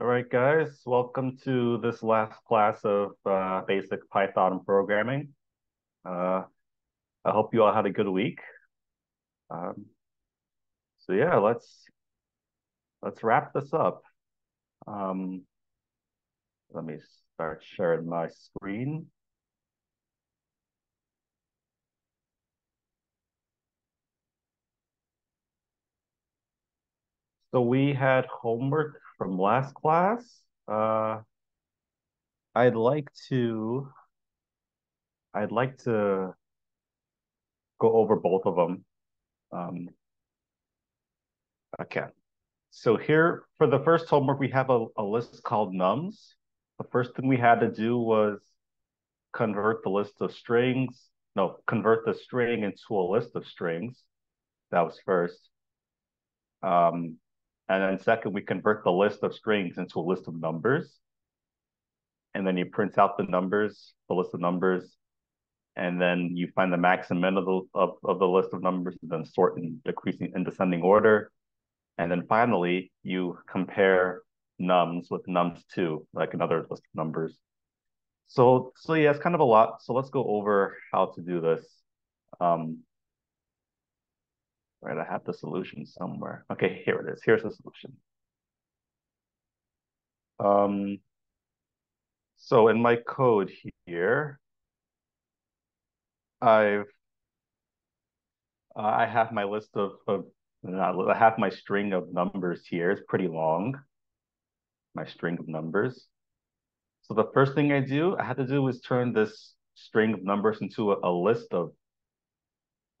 All right, guys, welcome to this last class of uh, basic Python programming. Uh, I hope you all had a good week. Um, so yeah, let's let's wrap this up. Um, let me start sharing my screen. So we had homework from last class. Uh, I'd like to I'd like to go over both of them. Um, okay. So here for the first homework, we have a, a list called nums. The first thing we had to do was convert the list of strings. No, convert the string into a list of strings. That was first. Um, and then second, we convert the list of strings into a list of numbers. And then you print out the numbers, the list of numbers, and then you find the max and min of the, of, of the list of numbers, and then sort in decreasing in descending order. And then finally, you compare nums with nums2, like another list of numbers. So, so yeah, it's kind of a lot. So let's go over how to do this. Um, right? I have the solution somewhere. Okay, here it is. Here's the solution. Um, so in my code here, I've uh, I have my list of, of not, I have my string of numbers here. It's pretty long. My string of numbers. So the first thing I do, I had to do is turn this string of numbers into a, a list of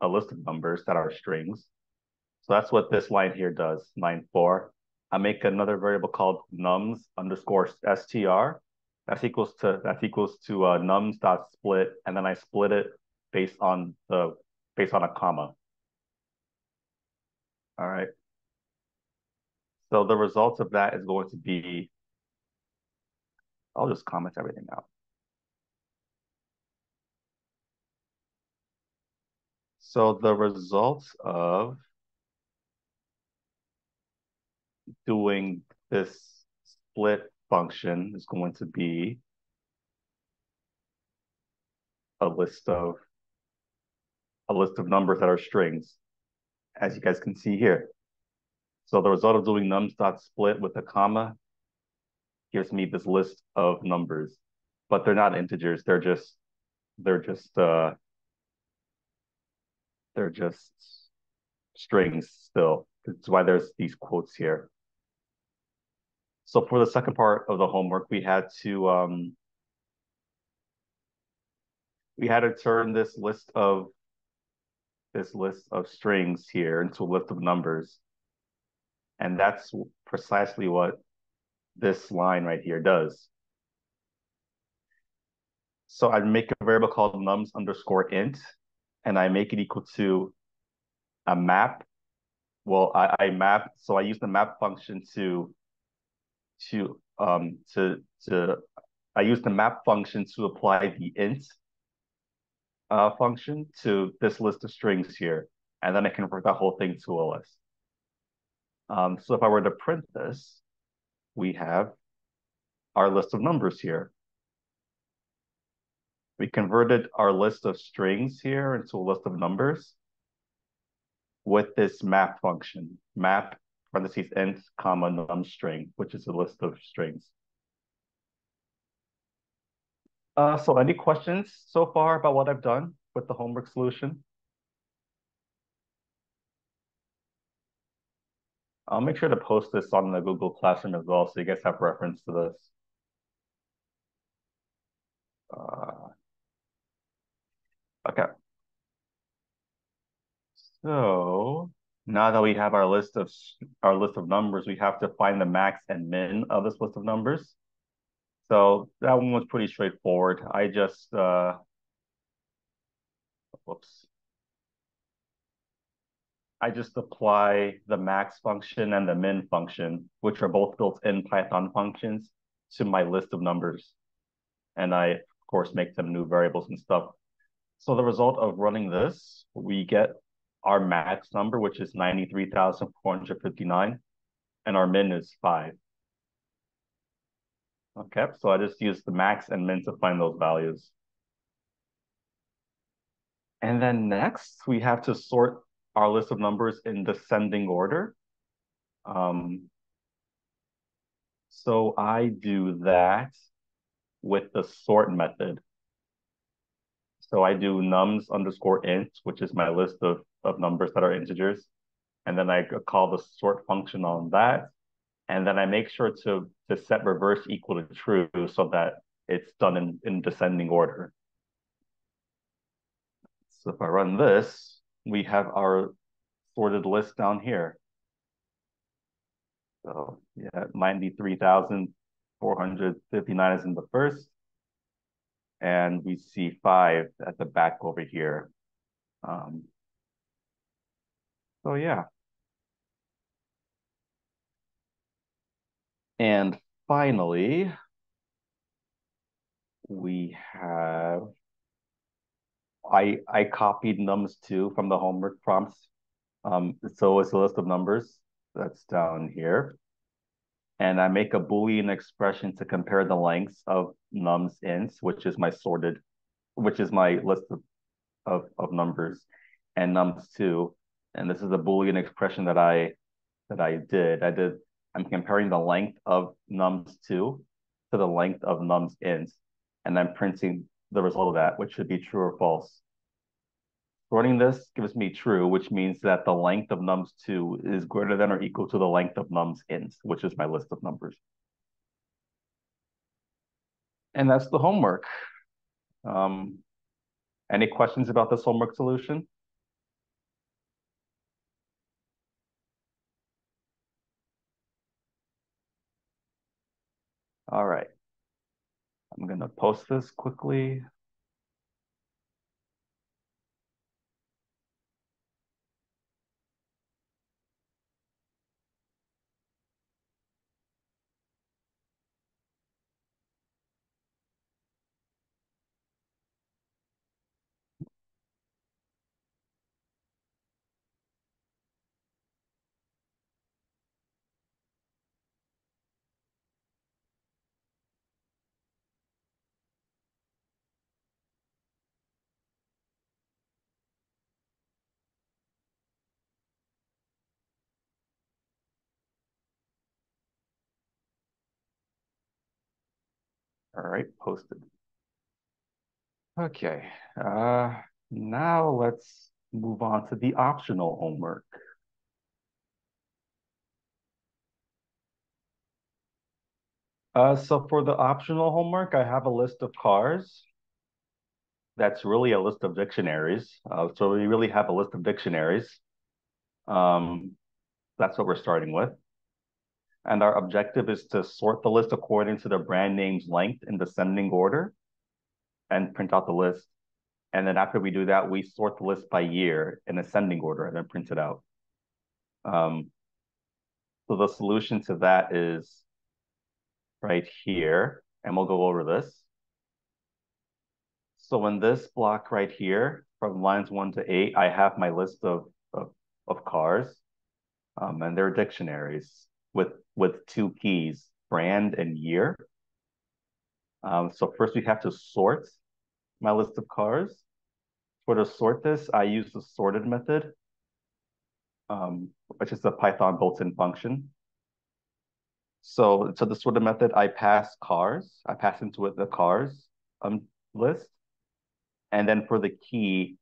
a list of numbers that are strings. So that's what this line here does, line four. I make another variable called nums underscore str. That's equals to that's equals to uh, nums dot split, and then I split it based on the based on a comma. All right. So the result of that is going to be, I'll just comment everything out. So the results of doing this split function is going to be a list of a list of numbers that are strings, as you guys can see here. So the result of doing nums dot split with a comma gives me this list of numbers, but they're not integers. They're just they're just uh they're just strings still. That's why there's these quotes here. So for the second part of the homework, we had to um, we had to turn this list of this list of strings here into a list of numbers. And that's precisely what this line right here does. So I make a variable called nums underscore int, and I make it equal to a map. Well, I, I map, so I use the map function to to um to to I use the map function to apply the int uh, function to this list of strings here, and then I convert that whole thing to a list. Um, so if I were to print this, we have our list of numbers here. We converted our list of strings here into a list of numbers with this map function, map parentheses int comma num string, which is a list of strings. Uh, so any questions so far about what I've done with the homework solution? I'll make sure to post this on the Google Classroom as well, so you guys have reference to this. Uh, okay. So now that we have our list of our list of numbers, we have to find the max and min of this list of numbers. So that one was pretty straightforward. I just uh, whoops. I just apply the max function and the min function, which are both built-in Python functions, to my list of numbers. And I, of course, make them new variables and stuff. So the result of running this, we get our max number, which is 93,459, and our min is 5. Okay, so I just use the max and min to find those values. And then next, we have to sort our list of numbers in descending order. Um, so I do that with the sort method. So I do nums underscore int, which is my list of, of numbers that are integers. And then I call the sort function on that. And then I make sure to, to set reverse equal to true so that it's done in, in descending order. So if I run this, we have our sorted list down here. So yeah, 93,459 is in the first. And we see five at the back over here. Um, so yeah. And finally, we have, I, I copied nums2 from the homework prompts. Um, so it's a list of numbers that's down here. And I make a Boolean expression to compare the lengths of nums ints, which is my sorted, which is my list of, of, of numbers, and nums2. And this is a Boolean expression that I that I did. I did I'm comparing the length of nums2 to the length of nums ints, and I'm printing the result of that, which should be true or false. Running this gives me true, which means that the length of nums2 is greater than or equal to the length of nums int, which is my list of numbers. And that's the homework. Um, any questions about this homework solution? All right. I'm going to post this quickly. All right, posted. Okay, uh, now let's move on to the optional homework. Uh, so for the optional homework, I have a list of cars. That's really a list of dictionaries. Uh, so we really have a list of dictionaries. Um, that's what we're starting with. And our objective is to sort the list according to the brand name's length in descending order and print out the list. And then after we do that, we sort the list by year in ascending order and then print it out. Um, so the solution to that is right here, and we'll go over this. So in this block right here, from lines one to eight, I have my list of, of, of cars, um, and they're dictionaries with with two keys, brand and year. Um, so first we have to sort my list of cars. For to sort this, I use the sorted method, um, which is a Python built-in function. So, so the sorted method, I pass cars, I pass into it the cars um, list. And then for the key,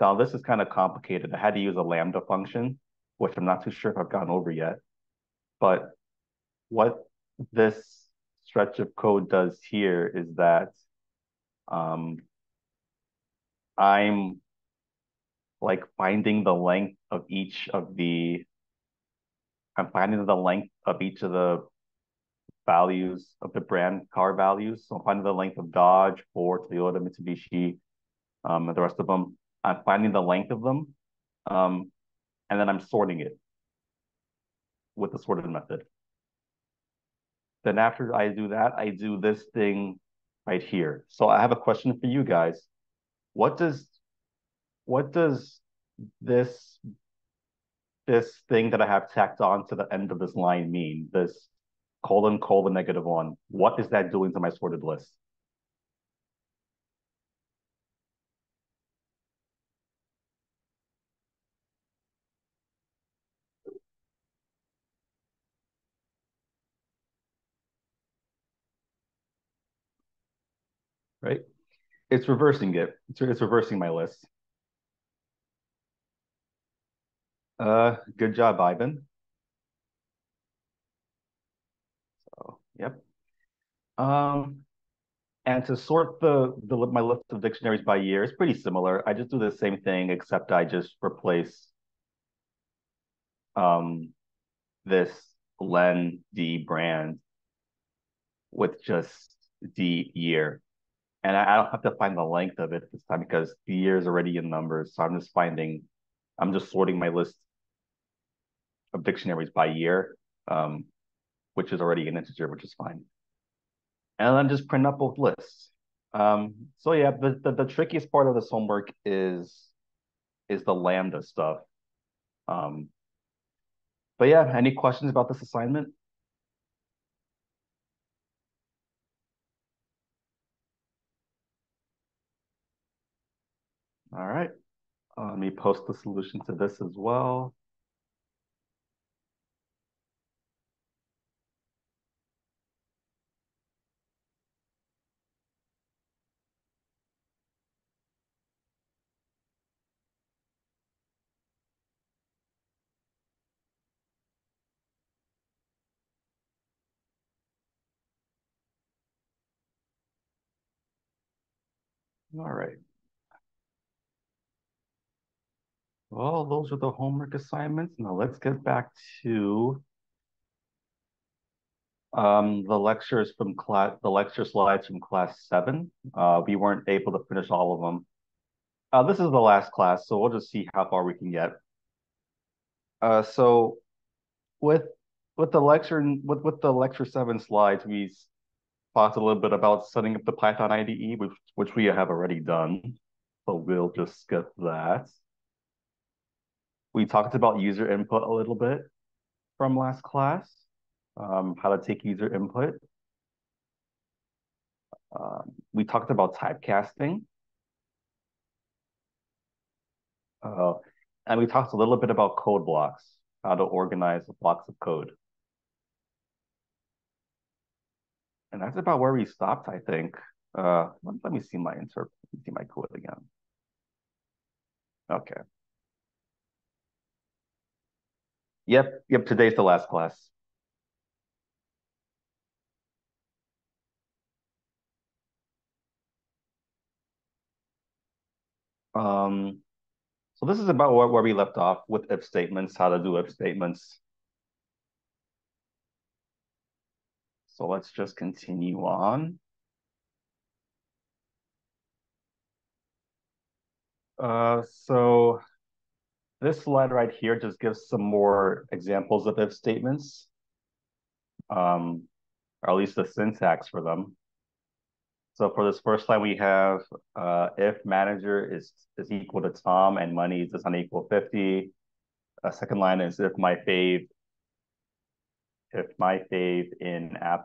now this is kind of complicated. I had to use a Lambda function, which I'm not too sure if I've gone over yet. But what this stretch of code does here is that um, I'm like finding the length of each of the, I'm finding the length of each of the values of the brand car values. So I'm finding the length of Dodge, Ford, Toyota, Mitsubishi, um, and the rest of them. I'm finding the length of them, um, and then I'm sorting it with the sorted method. Then after I do that, I do this thing right here. So I have a question for you guys. What does what does this this thing that I have tacked on to the end of this line mean? This colon colon negative one. What is that doing to my sorted list? Right? It's reversing it. It's, it's reversing my list. Uh, good job, Ivan. So, yep. Um, and to sort the, the my list of dictionaries by year is pretty similar. I just do the same thing, except I just replace um, this Len D brand with just D year. And I, I don't have to find the length of it this time because the year is already in numbers. So I'm just finding, I'm just sorting my list of dictionaries by year, um, which is already an integer, which is fine. And then just print up both lists. Um, so yeah, the, the, the trickiest part of this homework is is the lambda stuff. Um, but yeah, any questions about this assignment? All right. Uh, let me post the solution to this as well. All right. Well, those are the homework assignments. Now let's get back to um, the lectures from class, the lecture slides from class seven. Uh, we weren't able to finish all of them. Uh, this is the last class, so we'll just see how far we can get. Uh, so with with the lecture with with the lecture seven slides, we talked a little bit about setting up the Python IDE, which which we have already done. So we'll just skip that. We talked about user input a little bit from last class, um, how to take user input. Um, we talked about typecasting. Uh, and we talked a little bit about code blocks, how to organize blocks of code. And that's about where we stopped, I think. Uh, let, let me see my interp see my code again. Okay. Yep, yep, today's the last class. Um, so this is about where, where we left off with if statements, how to do if statements. So let's just continue on. Uh, so this slide right here just gives some more examples of if statements, um, or at least the syntax for them. So for this first line, we have uh, if manager is, is equal to Tom and money does not equal 50. A second line is if my fave, if my fave in app.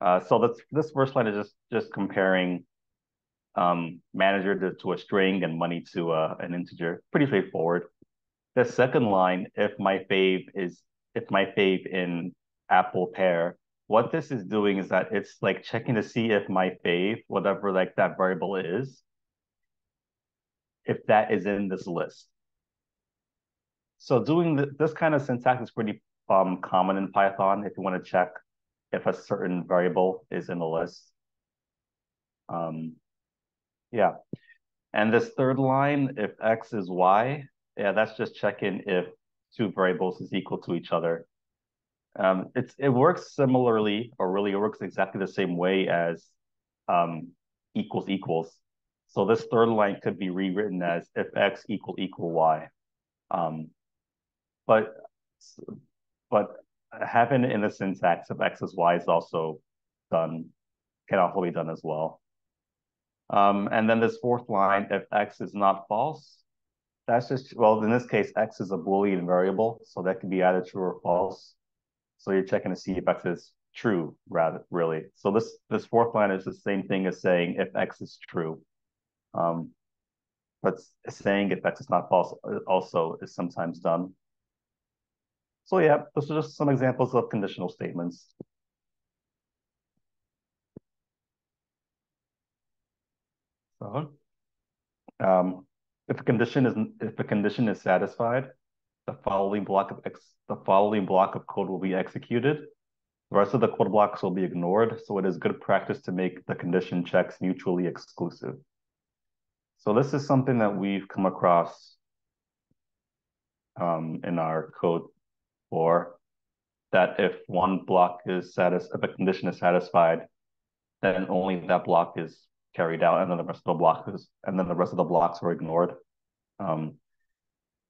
Uh, so this, this first line is just, just comparing um, manager to, to a string and money to uh, an integer. Pretty straightforward. The second line, if my fave is, if my fave in apple pear, what this is doing is that it's like checking to see if my fave, whatever like that variable is, if that is in this list. So doing the, this kind of syntax is pretty um, common in Python if you want to check if a certain variable is in the list. Um, yeah. And this third line, if x is y, yeah, that's just checking if two variables is equal to each other. Um, it's it works similarly, or really it works exactly the same way as um, equals equals. So this third line could be rewritten as if x equal equal y. Um, but but having in the syntax of x is y is also done, can also be done as well. Um, and then this fourth line, if x is not false, that's just, well, in this case, x is a Boolean variable, so that can be either true or false. So you're checking to see if x is true, rather, really. So this, this fourth line is the same thing as saying if x is true. Um, but saying if x is not false also is sometimes done. So yeah, those are just some examples of conditional statements. So, um, if a condition is if a condition is satisfied, the following block of ex, the following block of code will be executed. The rest of the code blocks will be ignored, so it is good practice to make the condition checks mutually exclusive. So this is something that we've come across um, in our code for that if one block is satis if a condition is satisfied, then only that block is carried out, and then the rest of the block is, and then the rest of the blocks were ignored. Um,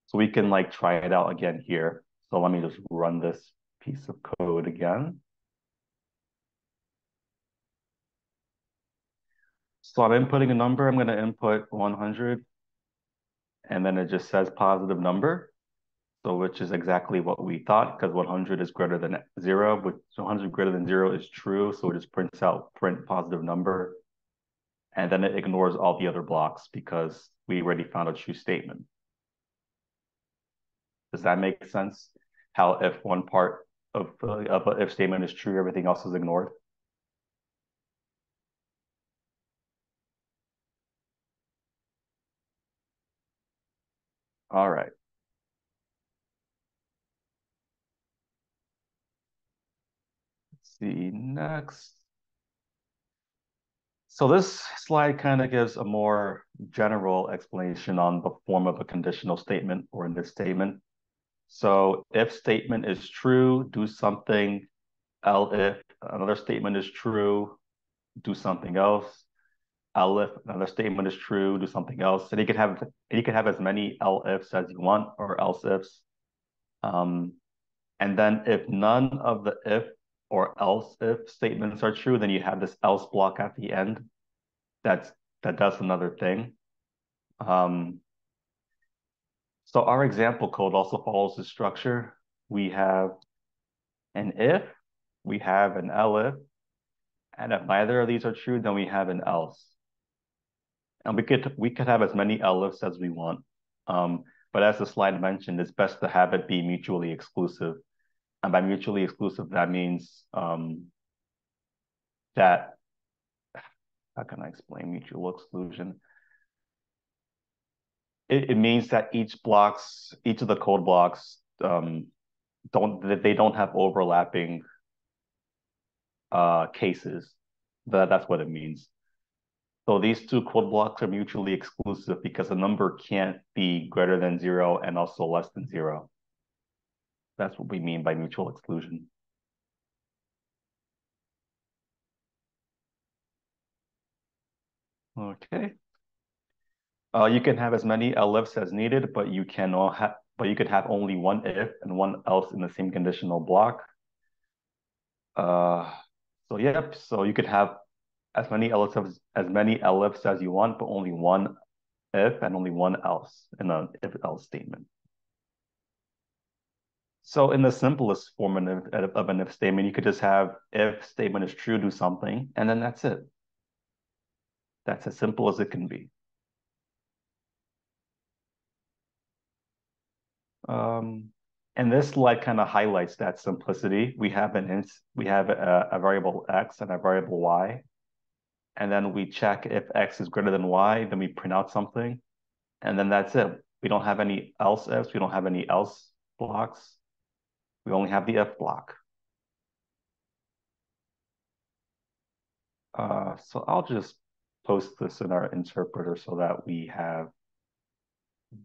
so we can like try it out again here. So let me just run this piece of code again. So I'm inputting a number, I'm gonna input 100, and then it just says positive number. So which is exactly what we thought, because 100 is greater than zero, but 100 greater than zero is true, so it just prints out print positive number. And then it ignores all the other blocks because we already found a true statement. Does that make sense? How if one part of, of an if statement is true, everything else is ignored? All right. Let's see next. So this slide kind of gives a more general explanation on the form of a conditional statement or in this statement. So if statement is true, do something. elif another statement is true, do something else elif another statement is true, do something else. And you can have you can have as many elifs as you want or else ifs. Um, and then if none of the if or else if statements are true, then you have this else block at the end. That's that does another thing. Um, so our example code also follows the structure. We have an if, we have an elif, and if neither of these are true, then we have an else and we could we could have as many elifs as we want. Um, but as the slide mentioned, it's best to have it be mutually exclusive. And by mutually exclusive, that means um, that how can I explain mutual exclusion? It, it means that each blocks, each of the code blocks, um, don't they don't have overlapping uh, cases. That that's what it means. So these two code blocks are mutually exclusive because the number can't be greater than zero and also less than zero. That's what we mean by mutual exclusion. Okay. Uh, you can have as many elifs as needed, but you cannot have, but you could have only one if and one else in the same conditional block. Uh, so yep, so you could have as many elifs as many elifs as you want, but only one if and only one else in an if else statement. So in the simplest form of an if statement, you could just have if statement is true, do something, and then that's it. That's as simple as it can be. Um, and this slide kind of highlights that simplicity. We have an we have a, a variable x and a variable y, and then we check if x is greater than y, then we print out something, and then that's it. We don't have any else ifs, we don't have any else blocks. We only have the if block. Uh, so I'll just post this in our interpreter so that we have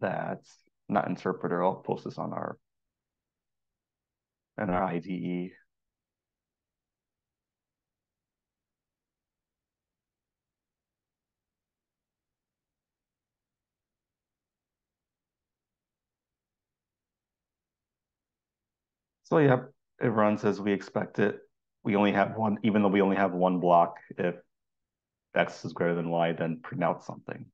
that, not interpreter, I'll post this on our, in our IDE. So yeah, it runs as we expect it. We only have one, even though we only have one block, if x is greater than y, then print out something.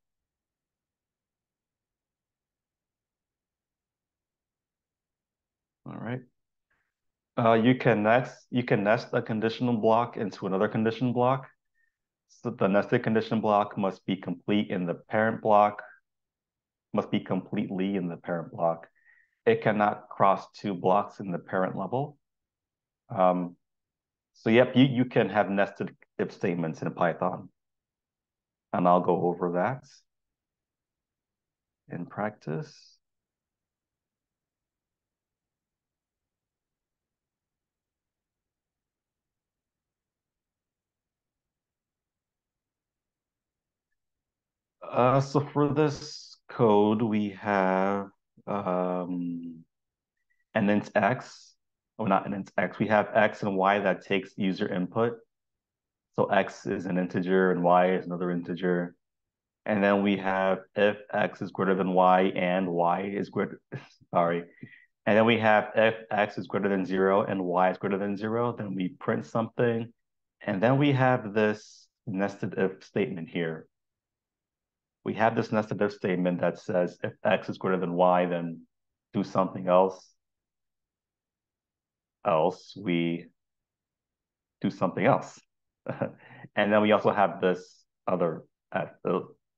All right. Uh, you can next you can nest a conditional block into another condition block. So the nested condition block must be complete in the parent block, must be completely in the parent block. It cannot cross two blocks in the parent level. Um, so yep, you, you can have nested if statements in Python. And I'll go over that in practice. Uh, so for this code, we have um, an int x, or not an int x, we have x and y that takes user input. So x is an integer and y is another integer. And then we have if x is greater than y and y is greater, sorry. And then we have if x is greater than zero and y is greater than zero, then we print something. And then we have this nested if statement here we have this nested if statement that says if x is greater than y, then do something else. Else we do something else. and then we also have this other, uh,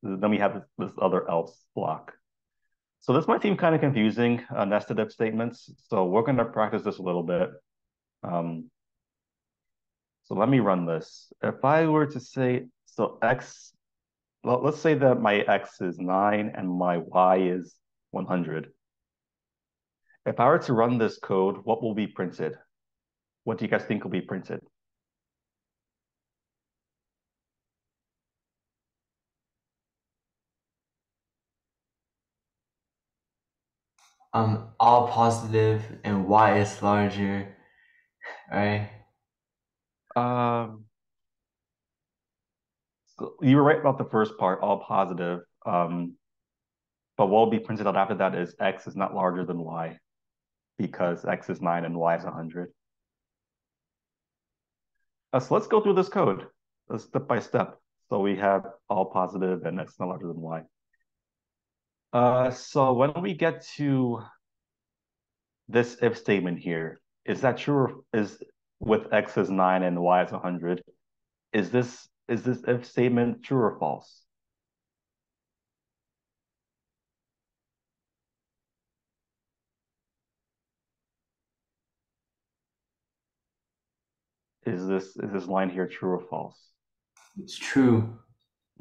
then we have this, other else block. So this might seem kind of confusing, uh, nested if statements. So we're going to practice this a little bit. Um, so let me run this. If I were to say, so x well, let's say that my x is 9 and my y is 100. If I were to run this code, what will be printed? What do you guys think will be printed? Um, all positive and y is larger, right? Um, you were right about the first part, all positive. Um, but what will be printed out after that is x is not larger than y because x is 9 and y is 100. Uh, so let's go through this code uh, step by step. So we have all positive and x is not larger than y. Uh, so when we get to this if statement here, is that true is with x is 9 and y is 100? Is this is this if statement true or false? Is this is this line here true or false? It's true.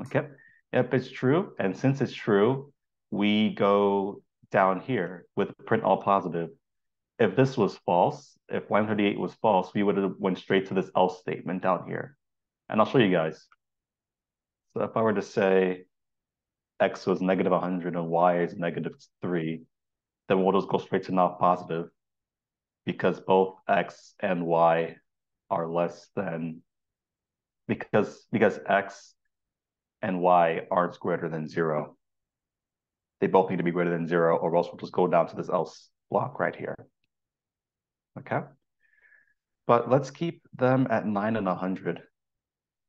Okay. Yep, it's true. And since it's true, we go down here with print all positive. If this was false, if line 38 was false, we would have went straight to this else statement down here. And I'll show you guys. So if I were to say x was negative 100 and y is negative 3, then we'll just go straight to not positive because both x and y are less than because because x and y aren't greater than zero. They both need to be greater than zero, or else we'll just go down to this else block right here. Okay. But let's keep them at nine and 100.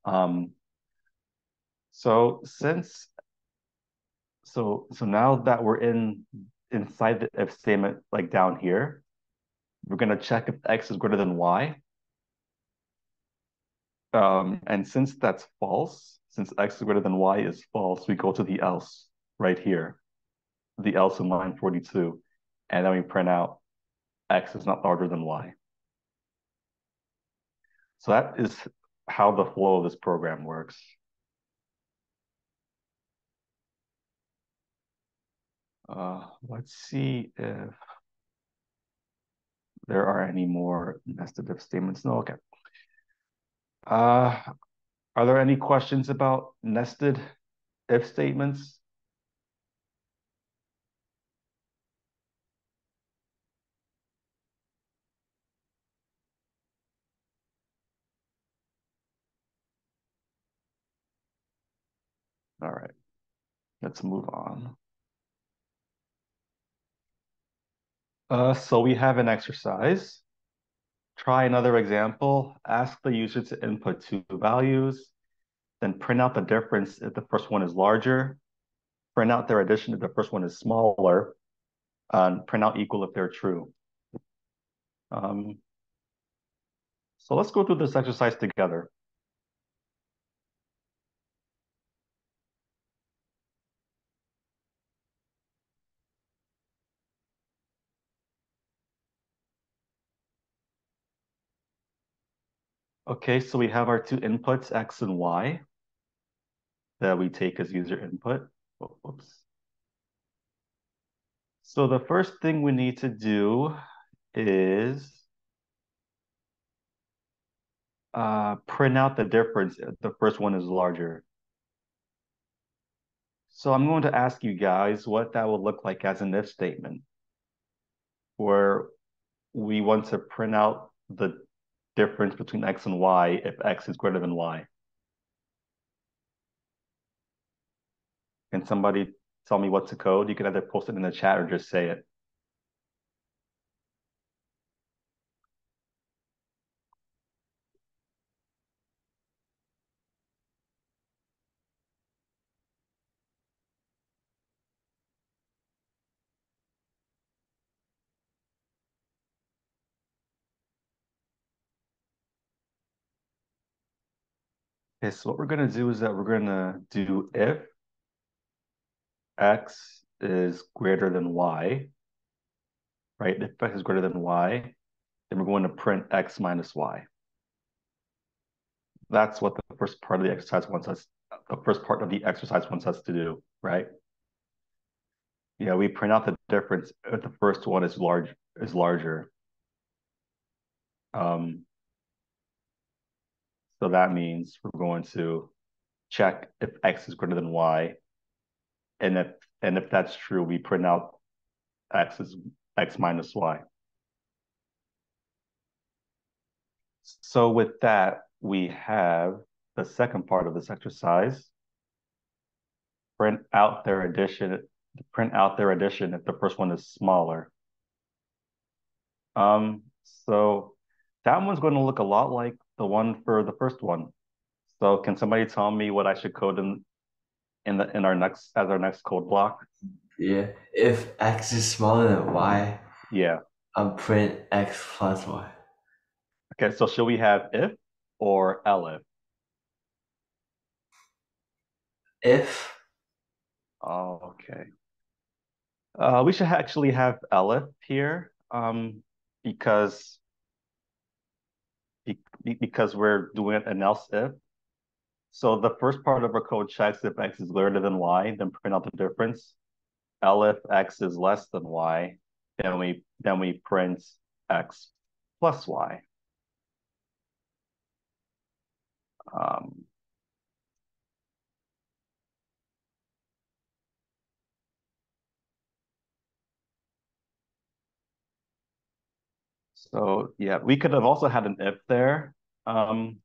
Um, so since so so now that we're in inside the if statement like down here, we're gonna check if x is greater than y. Um, and since that's false, since x is greater than y is false, we go to the else right here, the else in line 42, and then we print out x is not larger than y. So that is how the flow of this program works. Uh, let's see if there are any more nested if statements. No, okay. Uh, are there any questions about nested if statements? All right, let's move on. Uh, so we have an exercise. Try another example. Ask the user to input two values, then print out the difference if the first one is larger, print out their addition if the first one is smaller, and print out equal if they're true. Um, So let's go through this exercise together. Okay, so we have our two inputs, X and Y, that we take as user input. Oh, whoops. So the first thing we need to do is uh, print out the difference. The first one is larger. So I'm going to ask you guys what that would look like as an if statement, where we want to print out the difference between x and y if x is greater than y. Can somebody tell me what's the code? You can either post it in the chat or just say it. Okay, so what we're going to do is that we're going to do if x is greater than y, right? If x is greater than y, then we're going to print x minus y. That's what the first part of the exercise wants us, the first part of the exercise wants us to do, right? Yeah, we print out the difference if the first one is large is larger. Um, so that means we're going to check if x is greater than y. And if and if that's true, we print out x is x minus y. So with that, we have the second part of this exercise. Print out their addition, print out their addition if the first one is smaller. Um, so that one's going to look a lot like the one for the first one. So can somebody tell me what I should code in in the in our next as our next code block? Yeah. If x is smaller than y, Yeah. I'll print x plus y. Okay, so should we have if or elif? If Oh, okay. Uh, we should actually have elif here, um, because be- because we're doing an else if. So the first part of our code checks if x is greater than y, then print out the difference. elif x is less than y, then we then we print x plus y. Um, so yeah, we could have also had an if there. Um,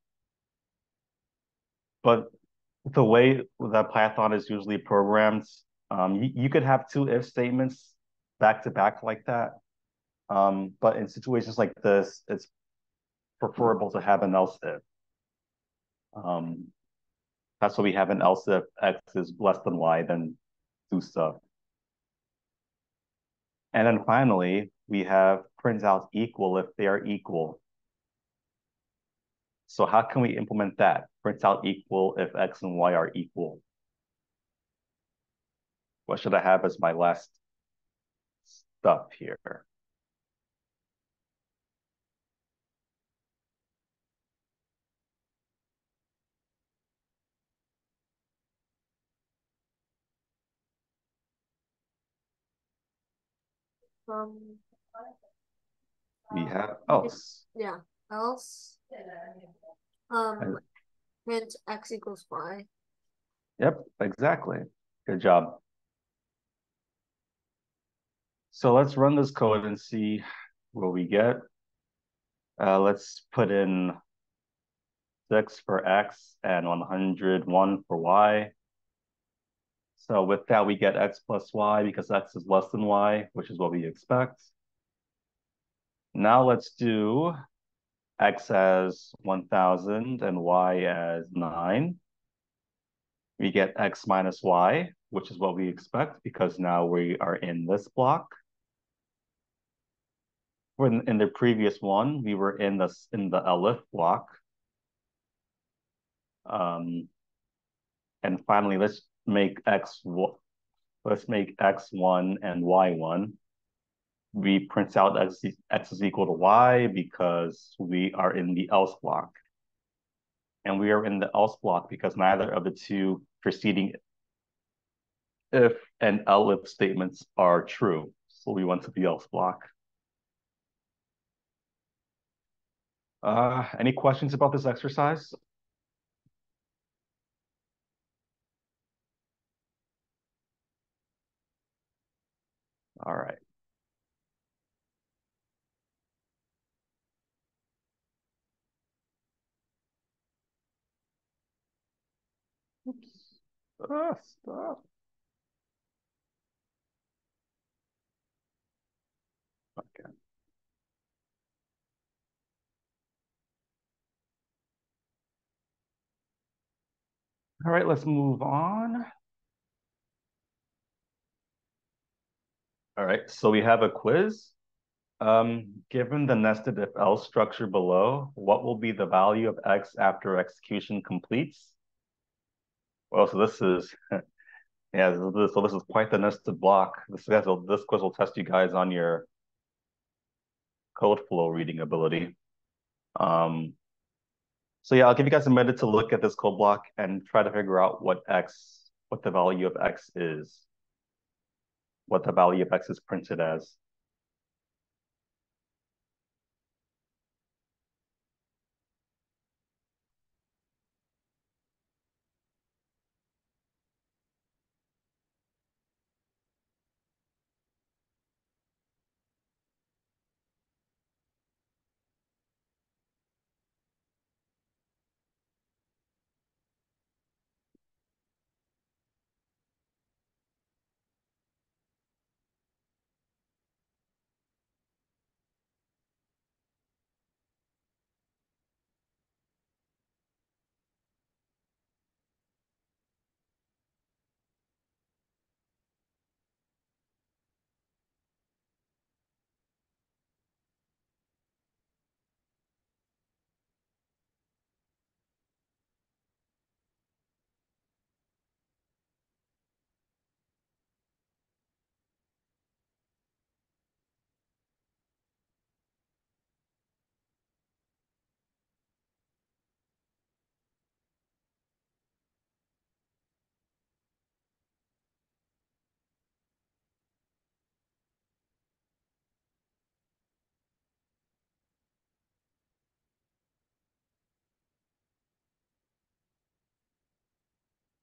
but the way that Python is usually programmed, um, you, you could have two if statements back to back like that. Um, but in situations like this, it's preferable to have an else if. Um, that's why we have an else if x is less than y, then do stuff. And then finally, we have print out equal if they are equal. So how can we implement that? Print out equal if x and y are equal. What should I have as my last stuff here? Um, We have else. yeah, else, um, print x equals y. Yep, exactly. Good job. So let's run this code and see what we get. Uh, let's put in 6 for x and 101 for y. So with that, we get x plus y because x is less than y, which is what we expect. Now let's do x as 1,000 and y as 9. We get x minus y, which is what we expect because now we are in this block. when in the previous one, we were in the in the elif block. Um, and finally, let's make x let's make x1 and y1. We print out x, x is equal to y because we are in the else block. And we are in the else block because neither of the two preceding if and elif statements are true. So we went to the else block. Uh, any questions about this exercise? All right. Ah, stop. Okay. All right, let's move on. All right, so we have a quiz. Um, given the nested if else structure below, what will be the value of x after execution completes? Well, so this is, yeah, so this is quite the nested block. This, this quiz will test you guys on your code flow reading ability. Um, so yeah, I'll give you guys a minute to look at this code block and try to figure out what x, what the value of x is what the value of x is printed as.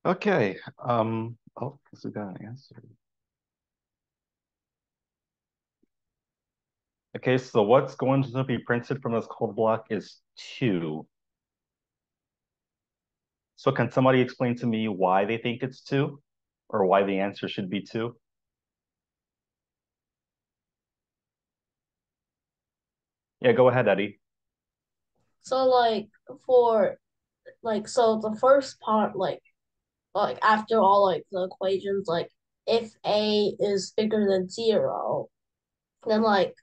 Okay. Um, oh, guess we got an answer. Okay, so what's going to be printed from this code block is two. So can somebody explain to me why they think it's two or why the answer should be two? Yeah, go ahead, Eddie. So like for like so the first part like like after all like the equations like if a is bigger than zero then like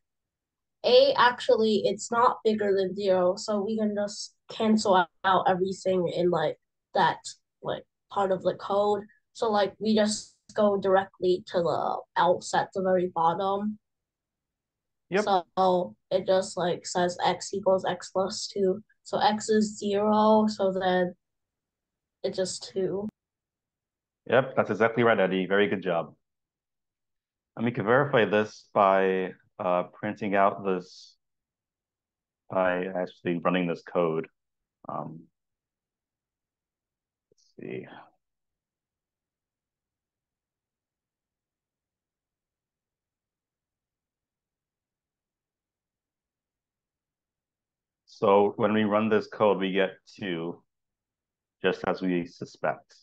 a actually it's not bigger than zero so we can just cancel out everything in like that like part of the code. So like we just go directly to the else at the very bottom. Yep. so it just like says x equals x plus 2 so x is 0 so then it's just 2 Yep, that's exactly right, Eddie. Very good job. And we can verify this by uh, printing out this, by actually running this code. Um, let's see. So when we run this code, we get two, just as we suspect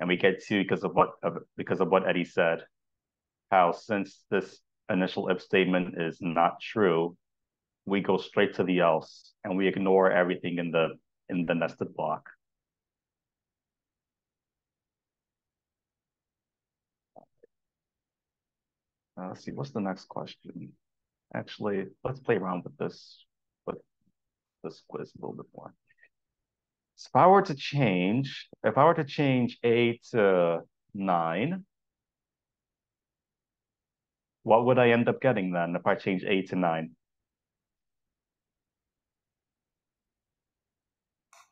and we get two because of what because of what Eddie said, how since this initial if statement is not true, we go straight to the else and we ignore everything in the in the nested block. Uh, let's see, what's the next question? actually, let's play around with this, with this quiz a little bit more. So if I were to change, if I were to change A to nine, what would I end up getting then if I change A to nine?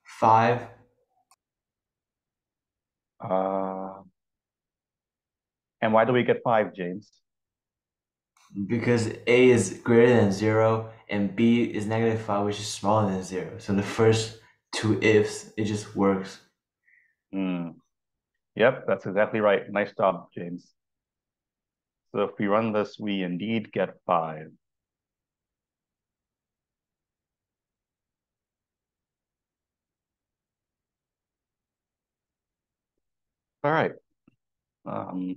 Five. Uh, and why do we get five, James? Because A is greater than zero and B is negative five, which is smaller than zero. So the first two ifs, it just works. Hmm. Yep, that's exactly right. Nice job, James. So if we run this, we indeed get five. All right. Um,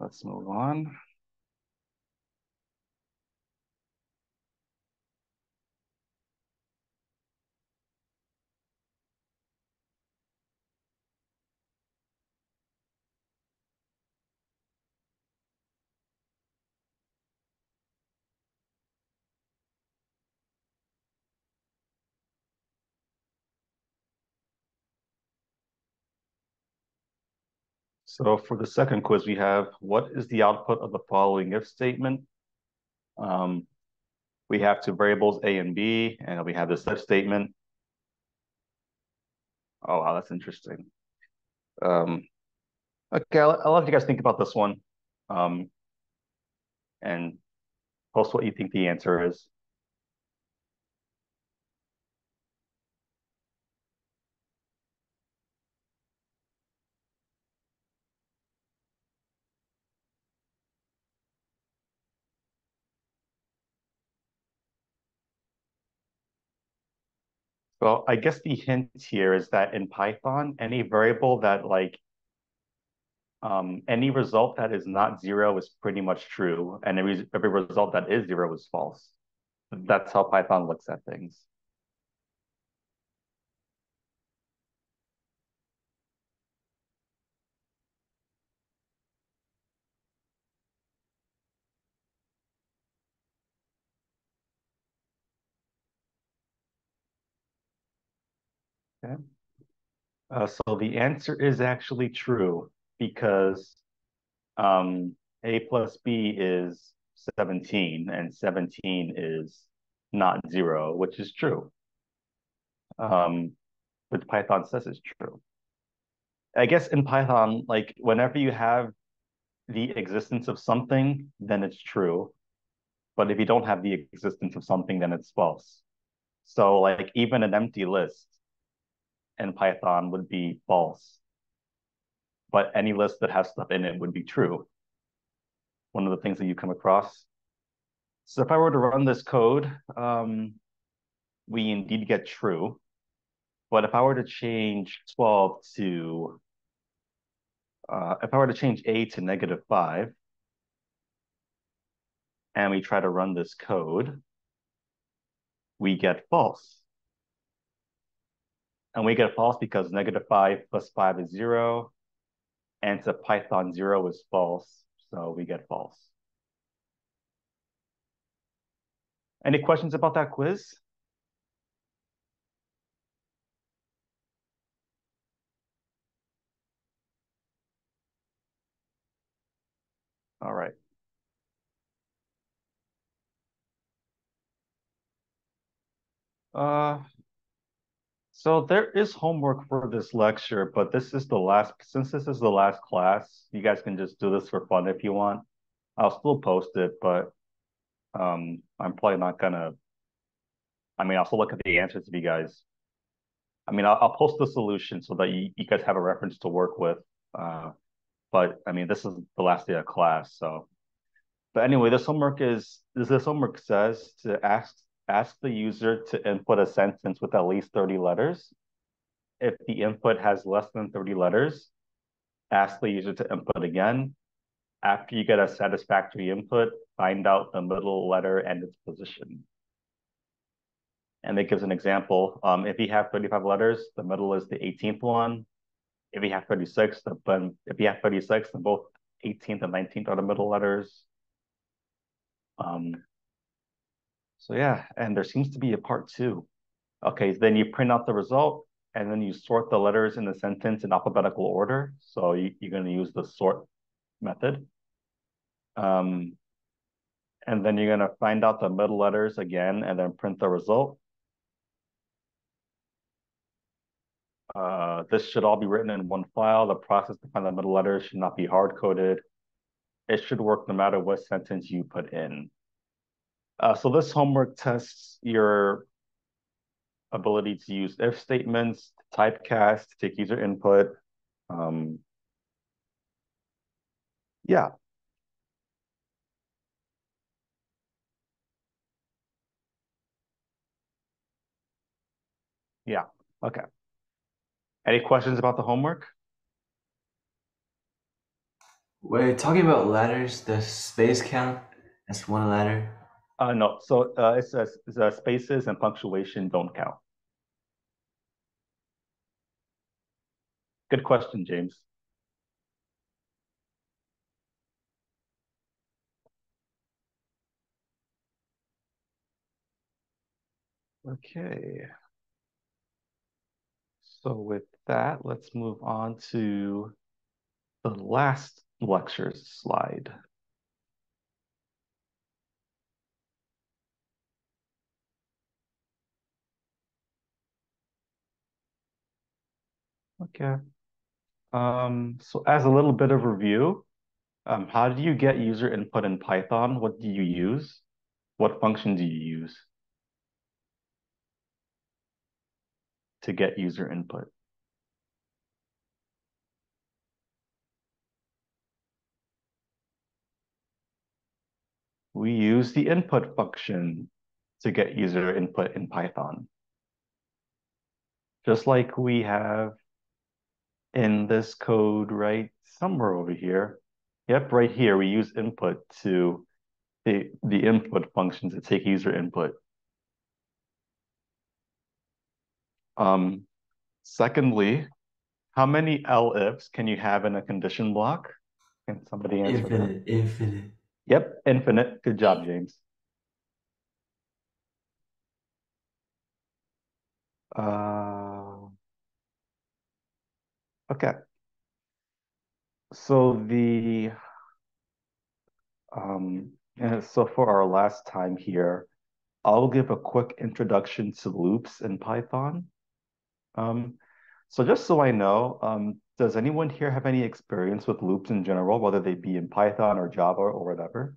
let's move on. So for the second quiz, we have what is the output of the following if statement? Um, we have two variables A and B, and we have this if statement. Oh, wow, that's interesting. Um, okay, I'll, I'll let you guys think about this one um, and post what you think the answer is. Well, I guess the hint here is that in Python, any variable that like um, any result that is not zero is pretty much true, and every, every result that is zero is false. That's how Python looks at things. Okay. Uh, so the answer is actually true because um, A plus B is 17 and 17 is not zero, which is true. Um, Python says is true. I guess in Python, like whenever you have the existence of something, then it's true. But if you don't have the existence of something, then it's false. So like even an empty list in Python would be false. But any list that has stuff in it would be true. One of the things that you come across. So if I were to run this code, um, we indeed get true. But if I were to change 12 to, uh, if I were to change a to negative 5, and we try to run this code, we get false. And we get false because negative 5 plus 5 is 0, and to Python 0 is false, so we get false. Any questions about that quiz? All right. Uh, so there is homework for this lecture, but this is the last, since this is the last class, you guys can just do this for fun if you want. I'll still post it, but um, I'm probably not gonna, I mean, I'll still look at the answers if you guys, I mean, I'll, I'll post the solution so that you, you guys have a reference to work with. Uh, but I mean, this is the last day of class, so. But anyway, this homework is, this homework says to ask ask the user to input a sentence with at least 30 letters. If the input has less than 30 letters, ask the user to input again. After you get a satisfactory input, find out the middle letter and its position. And it gives an example. Um, if you have 35 letters, the middle is the 18th one. If you have 36, the, if you have 36, then both 18th and 19th are the middle letters. Um, so yeah, and there seems to be a part two. Okay, then you print out the result and then you sort the letters in the sentence in alphabetical order. So you, are going to use the sort method. Um, and then you're going to find out the middle letters again and then print the result. Uh, this should all be written in one file. The process to find the middle letters should not be hard-coded. It should work no matter what sentence you put in. Uh, so this homework tests your ability to use if statements, typecast, take user input. Um, yeah. Yeah, okay. Any questions about the homework? Wait, talking about letters, the space count, that's one letter. Uh, no, so uh, it says the spaces and punctuation don't count. Good question, James. Okay. So with that, let's move on to the last lectures slide. Okay. Um, so as a little bit of review, um, how do you get user input in Python? What do you use? What function do you use to get user input? We use the input function to get user input in Python. Just like we have in this code right somewhere over here. Yep, right here, we use input to the, the input function to take user input. Um, secondly, how many elifs can you have in a condition block? Can somebody answer Infinite, that? infinite. Yep, infinite. Good job, James. Uh, okay. So the um, so for our last time here, I'll give a quick introduction to loops in Python. Um, so just so I know, um, does anyone here have any experience with loops in general, whether they be in Python or Java or whatever?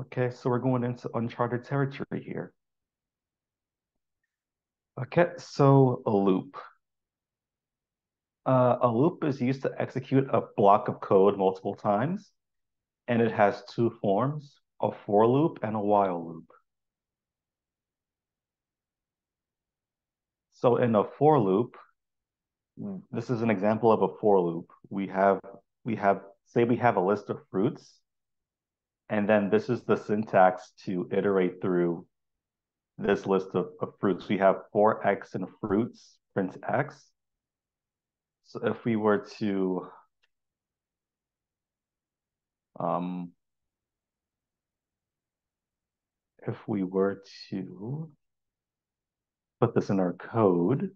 Okay, so we're going into uncharted territory here. Okay, so a loop. Uh, a loop is used to execute a block of code multiple times, and it has two forms, a for loop and a while loop. So in a for loop, this is an example of a for loop. We have, we have, say we have a list of fruits, and then this is the syntax to iterate through this list of, of fruits. We have for x and fruits, print x. So if we were to um, if we were to put this in our code,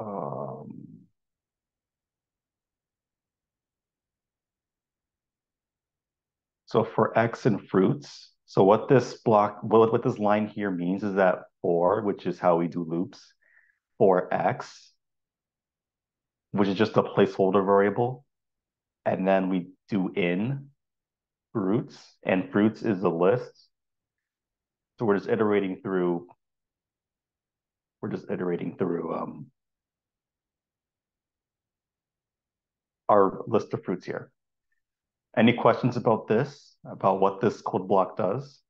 um, So for X and fruits, so what this block, what, what this line here means is that for, which is how we do loops, for X, which is just a placeholder variable, and then we do in fruits, and fruits is a list. So we're just iterating through, we're just iterating through um, our list of fruits here. Any questions about this, about what this code block does?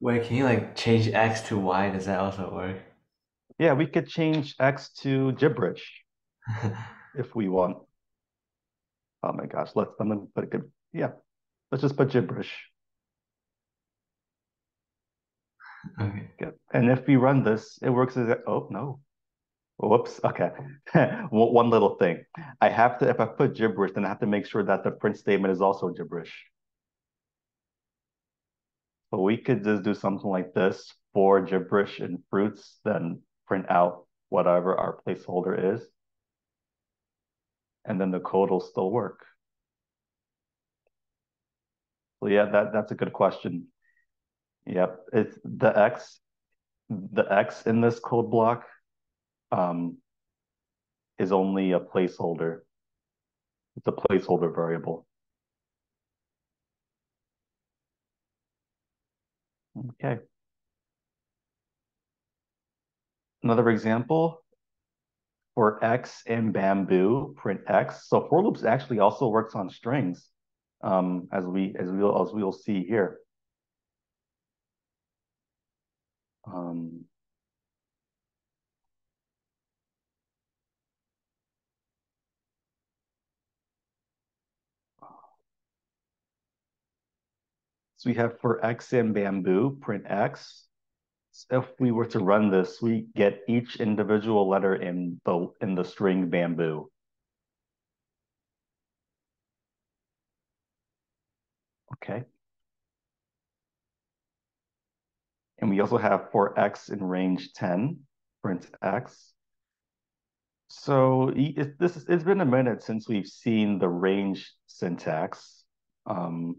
Wait, can you like change X to Y? Does that also work? Yeah, we could change X to gibberish. if we want. Oh my gosh, let's I'm gonna put a good yeah. Let's just put gibberish. Okay. Good. And if we run this, it works as oh no. Whoops. Okay. One little thing. I have to if I put gibberish, then I have to make sure that the print statement is also gibberish. So we could just do something like this for gibberish and fruits, then print out whatever our placeholder is. And then the code will still work. So yeah, that, that's a good question. Yep, it's the X, the X in this code block um, is only a placeholder. It's a placeholder variable. Okay. Another example for X in Bamboo, print X. So for loops actually also works on strings, um, as we as we as we will see here. Um, So we have for X in bamboo, print X. So if we were to run this, we get each individual letter in the in the string bamboo. Okay. And we also have for X in range 10, print X. So it, this it's been a minute since we've seen the range syntax. Um,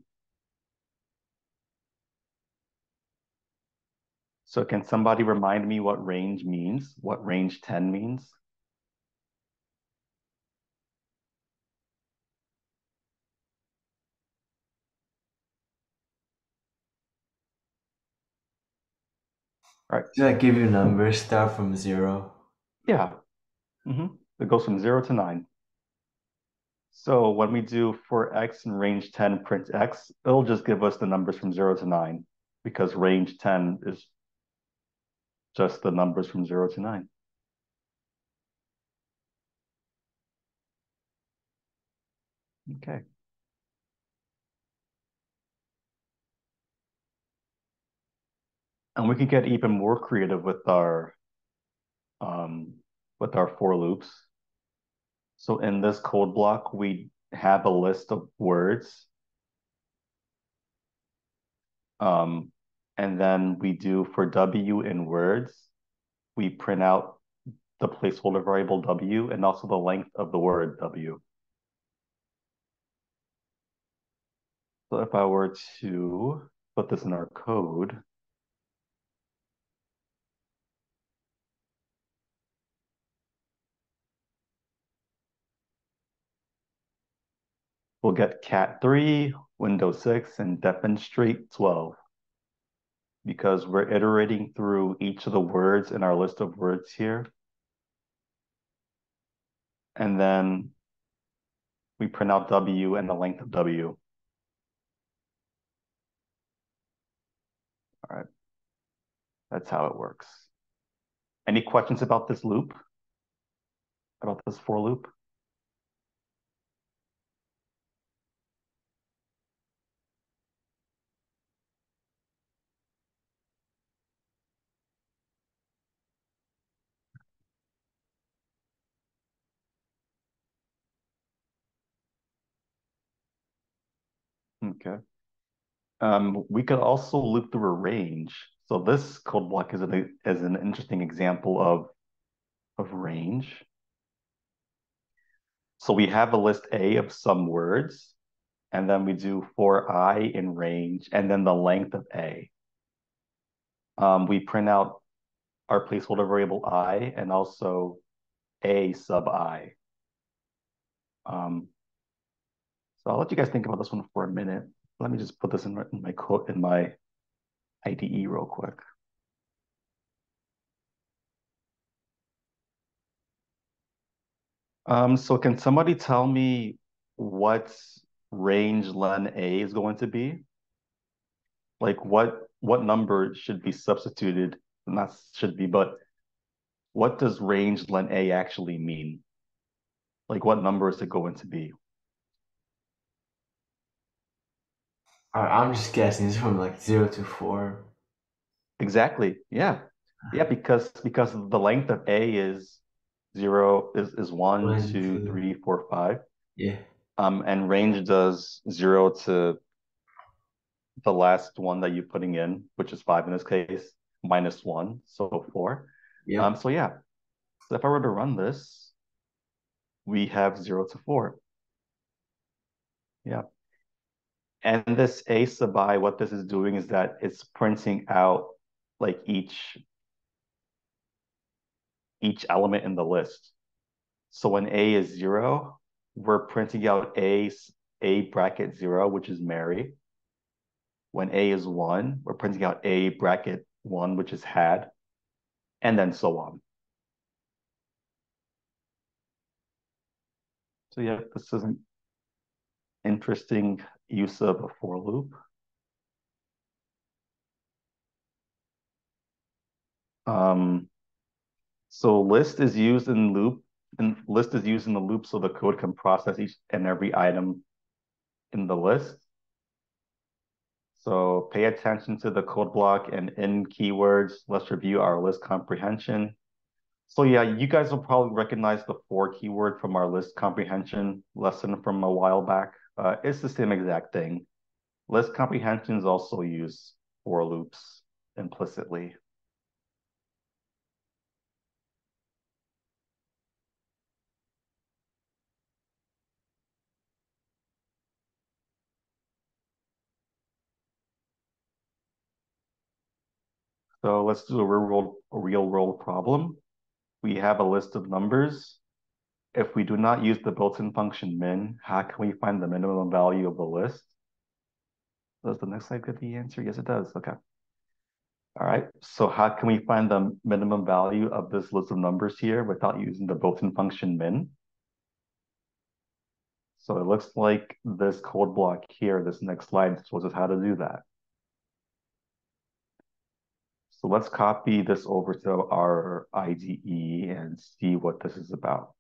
So can somebody remind me what range means? What range 10 means? All right. Does that give you numbers start from zero? Yeah. Mm -hmm. It goes from zero to nine. So when we do for x in range 10 print x, it'll just give us the numbers from zero to nine because range 10 is just the numbers from zero to nine. Okay. And we can get even more creative with our um, with our for loops. So in this code block, we have a list of words. Um, and then we do for W in words, we print out the placeholder variable W and also the length of the word W. So if I were to put this in our code, we'll get cat 3, Windows 6, and demonstrate 12 because we're iterating through each of the words in our list of words here. And then we print out W and the length of W. All right. That's how it works. Any questions about this loop? About this for loop? Okay. Um, we could also loop through a range. So this code block is an, is an interesting example of, of range. So we have a list A of some words, and then we do for i in range, and then the length of A. Um, we print out our placeholder variable i and also A sub i. Um, so I'll let you guys think about this one for a minute. Let me just put this in, in my in my IDE real quick. Um, so can somebody tell me what range len A is going to be? Like what what number should be substituted? Not should be, but what does range len A actually mean? Like what number is it going to be? I'm just guessing it's from like zero to four. Exactly. Yeah. Yeah, because because the length of A is zero is is one, One, two, two. three, four, five. Yeah. Um, and range does zero to the last one that you're putting in, which is five in this case, minus one, so four. Yeah. Um, so yeah, so if I were to run this, we have zero to four. Yeah. And this a sub i, what this is doing is that it's printing out like each each element in the list. So when a is zero, we're printing out a a bracket zero, which is Mary. When a is one, we're printing out a bracket one, which is had, and then so on. So yeah, this is an interesting use of a for loop. Um, so list is used in loop, and list is used in the loop so the code can process each and every item in the list. So pay attention to the code block and in keywords. Let's review our list comprehension. So yeah, you guys will probably recognize the for keyword from our list comprehension lesson from a while back. Uh, it's the same exact thing. List comprehensions also use for loops implicitly. So let's do a real world, a real world problem. We have a list of numbers. If we do not use the built-in function min, how can we find the minimum value of the list? Does the next slide give the answer? Yes, it does. Okay. All right. So how can we find the minimum value of this list of numbers here without using the built-in function min? So it looks like this code block here, this next slide shows us how to do that. So let's copy this over to our IDE and see what this is about.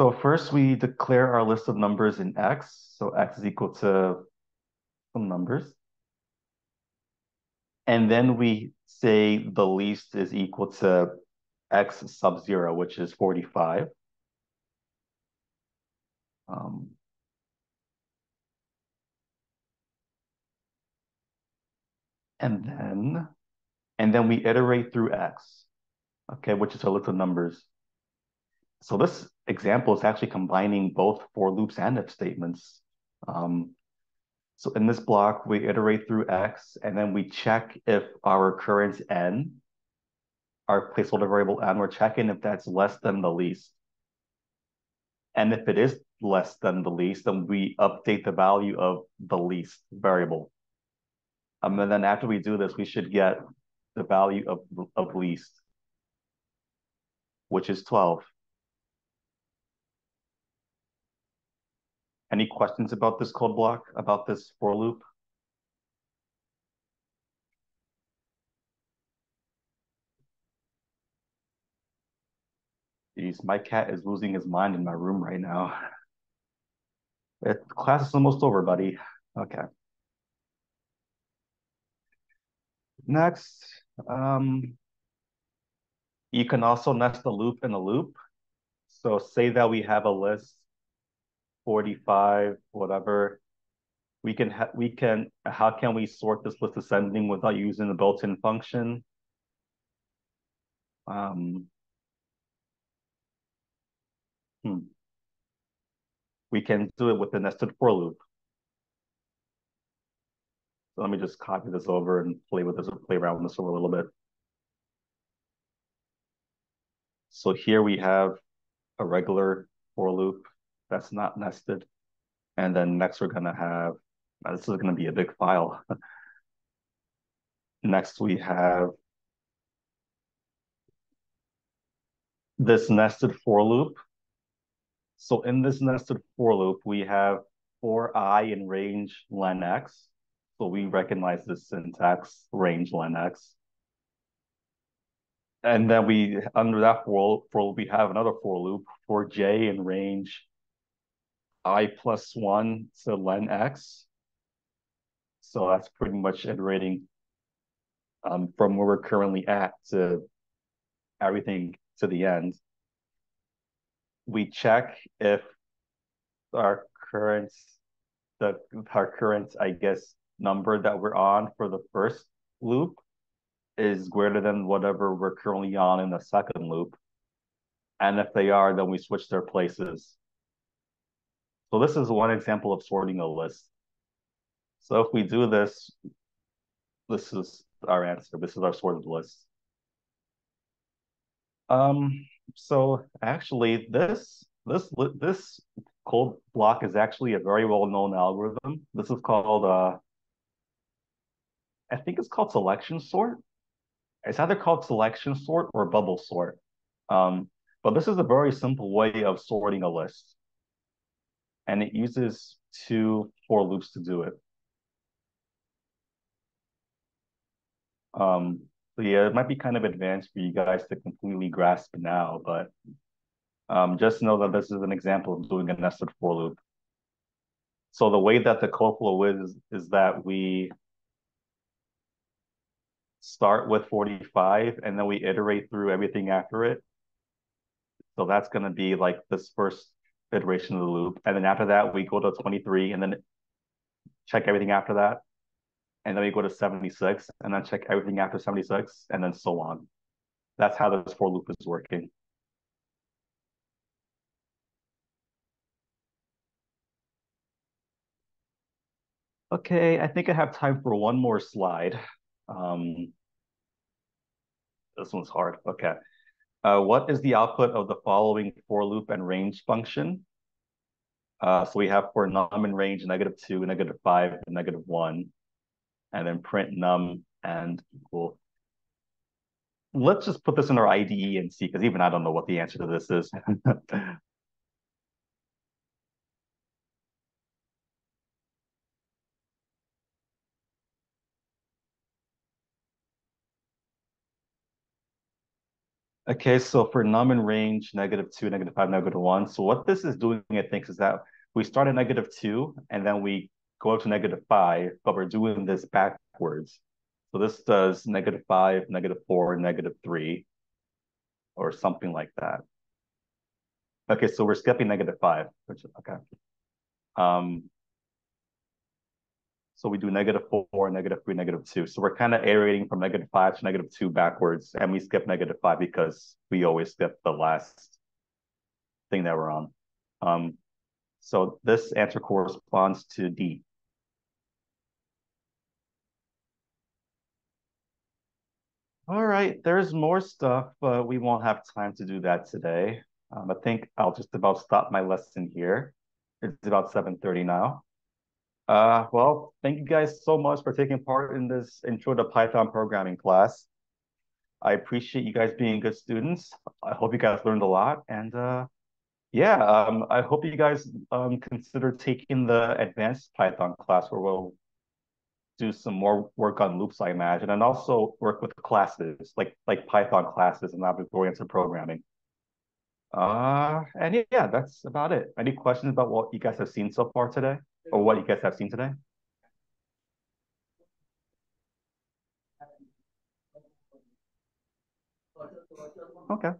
So first we declare our list of numbers in X. So X is equal to some numbers. And then we say the least is equal to X sub zero, which is 45. Um, and then, and then we iterate through X, okay, which is a list of numbers. So this example is actually combining both for loops and if statements. Um, so in this block, we iterate through X, and then we check if our recurrence N, our placeholder variable N, we're checking if that's less than the least. And if it is less than the least, then we update the value of the least variable. Um, and then after we do this, we should get the value of, of least, which is 12. Any questions about this code block, about this for loop? Jeez, my cat is losing his mind in my room right now. It, class is almost over, buddy. Okay. Next, um, you can also nest a loop in a loop. So say that we have a list 45, whatever. We can, we can, how can we sort this list ascending without using the built-in function? Um, hmm. We can do it with the nested for loop. So let me just copy this over and play with this, play around with this a little bit. So here we have a regular for loop that's not nested. And then next we're gonna have, this is gonna be a big file. next we have this nested for loop. So in this nested for loop, we have for i in range len x. So we recognize this syntax range len x. And then we, under that for, for we have another for loop for j in range i plus one to len x. So that's pretty much iterating um, from where we're currently at to everything to the end. We check if our current, the our current, I guess, number that we're on for the first loop is greater than whatever we're currently on in the second loop. And if they are, then we switch their places. So this is one example of sorting a list. So if we do this, this is our answer. This is our sorted list. Um, so actually this this this code block is actually a very well-known algorithm. This is called uh I think it's called selection sort. It's either called selection sort or bubble sort. Um, but this is a very simple way of sorting a list. And it uses two for loops to do it. Um, so yeah, it might be kind of advanced for you guys to completely grasp now, but um, just know that this is an example of doing a nested for loop. So the way that the code flow is, is that we start with 45 and then we iterate through everything after it. So that's going to be like this first iteration of the loop. And then after that, we go to 23 and then check everything after that. And then we go to 76 and then check everything after 76 and then so on. That's how this for loop is working. Okay, I think I have time for one more slide. Um, this one's hard. Okay. Uh, what is the output of the following for loop and range function? Uh, so we have for num in range negative two, negative five, and negative one, and then print num and equal. Let's just put this in our IDE and see, because even I don't know what the answer to this is. Okay, so for num in range, negative two, negative five, negative one. So what this is doing, I think, is that we start at negative two and then we go up to negative five, but we're doing this backwards. So this does negative five, negative four, negative three, or something like that. Okay, so we're skipping negative five, which okay. Um, so we do negative four, negative three, negative two. So we're kind of iterating from negative five to negative two backwards, and we skip negative five because we always skip the last thing that we're on. Um, so this answer corresponds to D. All right, there's more stuff, but we won't have time to do that today. Um, I think I'll just about stop my lesson here. It's about 7.30 now. Uh, well, thank you guys so much for taking part in this Intro to Python programming class. I appreciate you guys being good students. I hope you guys learned a lot. And uh, yeah, um, I hope you guys um, consider taking the advanced Python class where we'll do some more work on loops, I imagine, and also work with classes like like Python classes and object-oriented programming. Uh, and yeah, that's about it. Any questions about what you guys have seen so far today? Or what you guys have seen today? Okay.